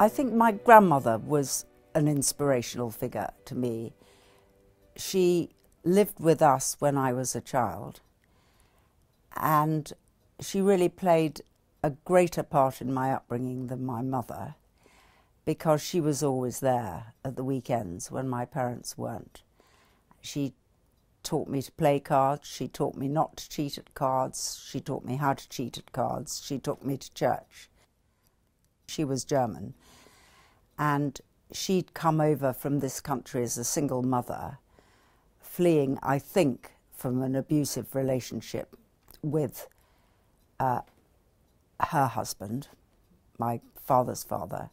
I think my grandmother was an inspirational figure to me. She lived with us when I was a child, and she really played a greater part in my upbringing than my mother because she was always there at the weekends when my parents weren't. She taught me to play cards, she taught me not to cheat at cards, she taught me how to cheat at cards, she took me to church. She was German, and she'd come over from this country as a single mother, fleeing, I think, from an abusive relationship with uh, her husband, my father's father.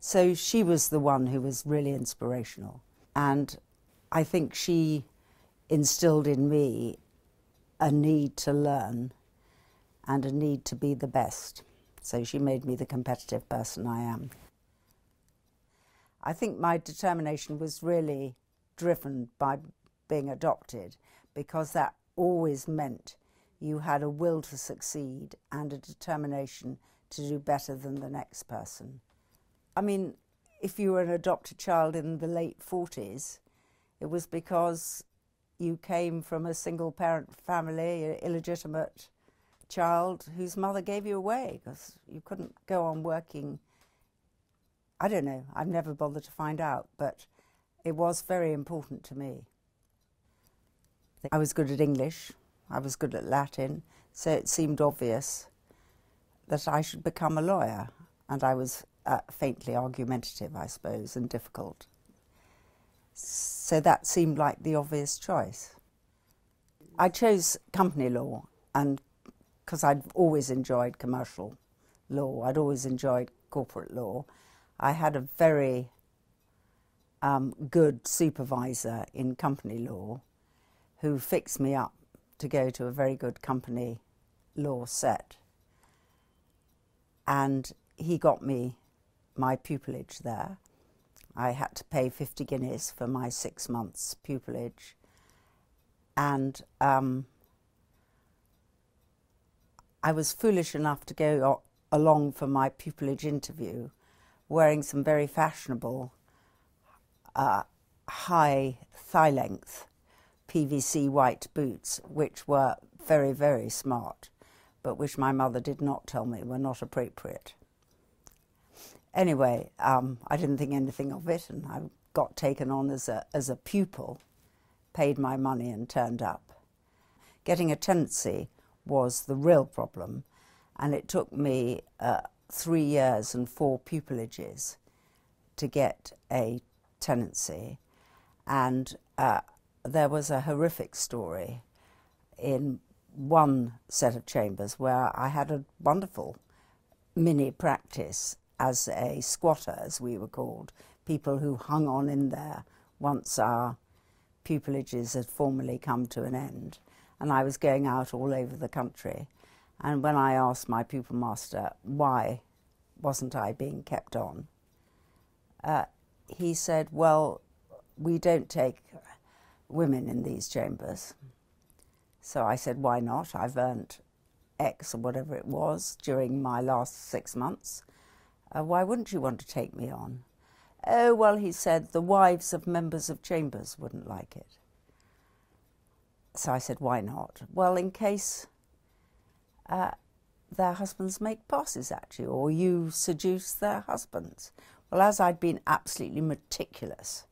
So she was the one who was really inspirational. And I think she instilled in me a need to learn and a need to be the best. So she made me the competitive person I am. I think my determination was really driven by being adopted because that always meant you had a will to succeed and a determination to do better than the next person. I mean, if you were an adopted child in the late 40s, it was because you came from a single parent family, illegitimate child whose mother gave you away because you couldn't go on working. I don't know, I've never bothered to find out, but it was very important to me. I was good at English, I was good at Latin, so it seemed obvious that I should become a lawyer, and I was uh, faintly argumentative, I suppose, and difficult. So that seemed like the obvious choice. I chose company law, and because I'd always enjoyed commercial law, I'd always enjoyed corporate law. I had a very um, good supervisor in company law who fixed me up to go to a very good company law set. And he got me my pupillage there. I had to pay 50 guineas for my six months pupillage. And um, I was foolish enough to go along for my pupillage interview wearing some very fashionable uh, high thigh length PVC white boots, which were very, very smart, but which my mother did not tell me were not appropriate. Anyway, um, I didn't think anything of it, and I got taken on as a, as a pupil, paid my money, and turned up. Getting a tenancy was the real problem, and it took me uh, three years and four pupillages to get a tenancy. And uh, there was a horrific story in one set of chambers where I had a wonderful mini practice as a squatter, as we were called, people who hung on in there once our pupillages had formally come to an end. And I was going out all over the country. And when I asked my pupil master why wasn't I being kept on, uh, he said, Well, we don't take women in these chambers. So I said, why not? I've earned X or whatever it was during my last six months. Uh, why wouldn't you want to take me on? Oh, well, he said, the wives of members of chambers wouldn't like it. So I said, why not? Well, in case uh, their husbands make passes at you or you seduce their husbands. Well, as I'd been absolutely meticulous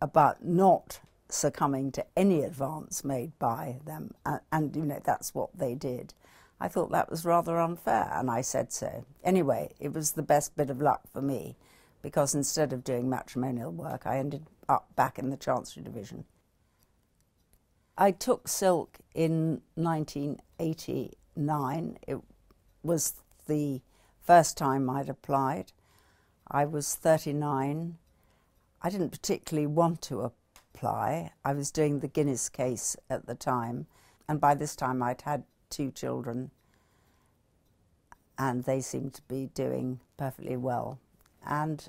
about not succumbing to any advance made by them, and, and, you know that's what they did. I thought that was rather unfair, and I said so. Anyway, it was the best bit of luck for me, because instead of doing matrimonial work, I ended up back in the Chancery Division. I took silk in 1989. It was the first time I'd applied. I was 39. I didn't particularly want to apply. I was doing the Guinness case at the time, and by this time I'd had two children, and they seemed to be doing perfectly well. And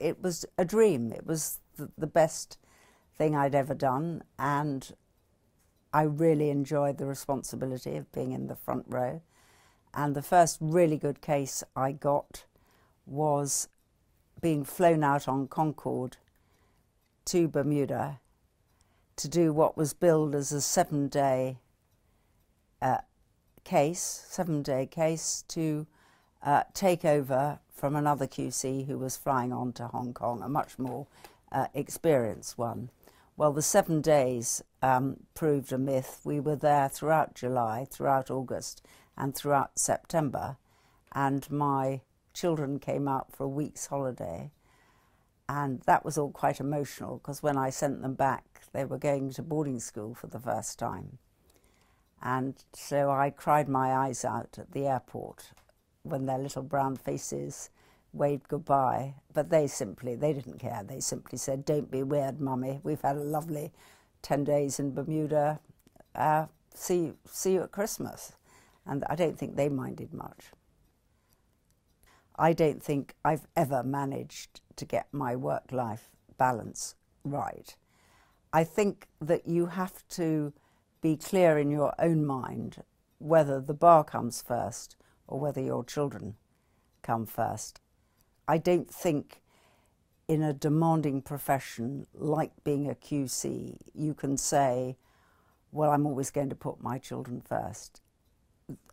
it was a dream. It was the, the best thing I'd ever done, and I really enjoyed the responsibility of being in the front row. And the first really good case I got was being flown out on Concorde to Bermuda to do what was billed as a seven day uh, case, seven day case to uh, take over from another QC who was flying on to Hong Kong, a much more uh, experienced one. Well, the seven days um, proved a myth. We were there throughout July, throughout August, and throughout September, and my children came out for a week's holiday. And that was all quite emotional because when I sent them back, they were going to boarding school for the first time. And so I cried my eyes out at the airport when their little brown faces waved goodbye, but they simply, they didn't care. They simply said, don't be weird, mummy. We've had a lovely 10 days in Bermuda. Uh, see, see you at Christmas. And I don't think they minded much. I don't think I've ever managed to get my work-life balance right. I think that you have to be clear in your own mind whether the bar comes first or whether your children come first. I don't think in a demanding profession like being a QC, you can say, well, I'm always going to put my children first.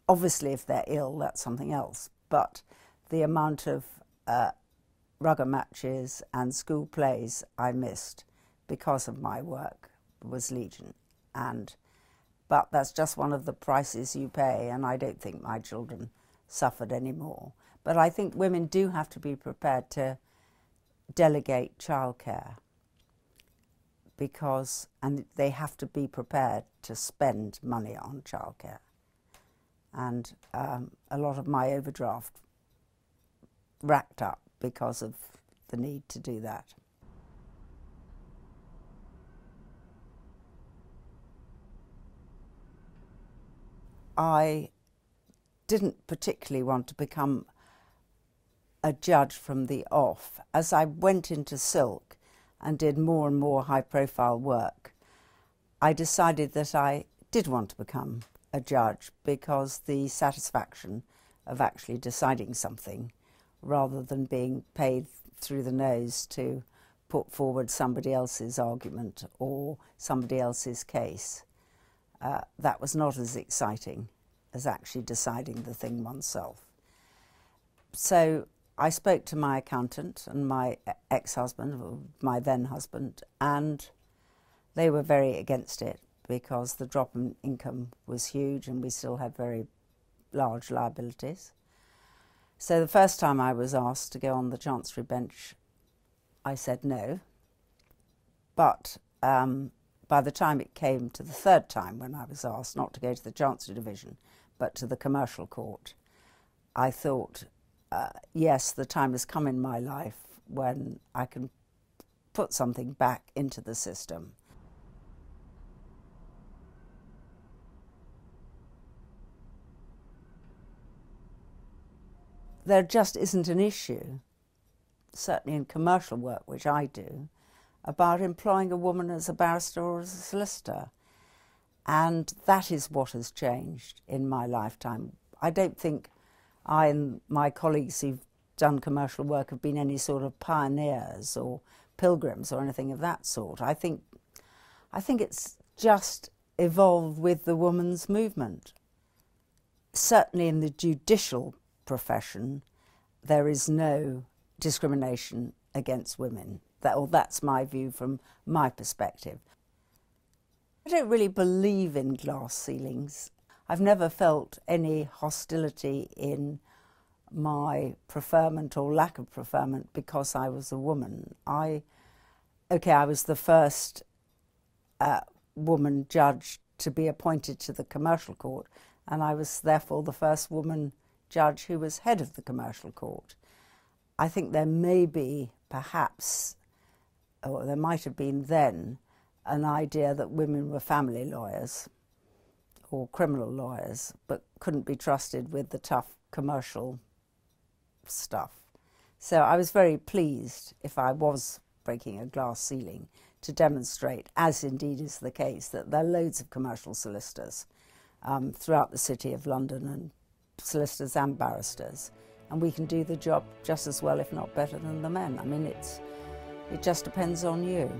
Obviously, if they're ill, that's something else. But the amount of uh, rugger matches and school plays I missed because of my work was legion. And, but that's just one of the prices you pay, and I don't think my children suffered any more. But I think women do have to be prepared to delegate childcare because, and they have to be prepared to spend money on childcare. And um, a lot of my overdraft racked up because of the need to do that. I didn't particularly want to become a judge from the off. As I went into silk and did more and more high profile work, I decided that I did want to become a judge because the satisfaction of actually deciding something rather than being paid through the nose to put forward somebody else's argument or somebody else's case. Uh, that was not as exciting as actually deciding the thing oneself. So I spoke to my accountant and my ex-husband, my then husband, and they were very against it because the drop in income was huge and we still had very large liabilities. So the first time I was asked to go on the Chancery bench, I said no. But um, by the time it came to the third time when I was asked not to go to the Chancery Division, but to the Commercial Court, I thought uh, yes, the time has come in my life when I can put something back into the system. There just isn't an issue, certainly in commercial work, which I do, about employing a woman as a barrister or as a solicitor. And that is what has changed in my lifetime. I don't think I and my colleagues who've done commercial work have been any sort of pioneers or pilgrims or anything of that sort. I think, I think it's just evolved with the woman's movement. Certainly in the judicial profession, there is no discrimination against women. That, that's my view from my perspective. I don't really believe in glass ceilings. I've never felt any hostility in my preferment or lack of preferment because I was a woman. I, okay, I was the first uh, woman judge to be appointed to the commercial court, and I was therefore the first woman judge who was head of the commercial court. I think there may be, perhaps, or there might have been then, an idea that women were family lawyers or criminal lawyers, but couldn't be trusted with the tough commercial stuff. So I was very pleased, if I was breaking a glass ceiling, to demonstrate, as indeed is the case, that there are loads of commercial solicitors um, throughout the city of London and solicitors and barristers and we can do the job just as well, if not better, than the men. I mean, it's, it just depends on you.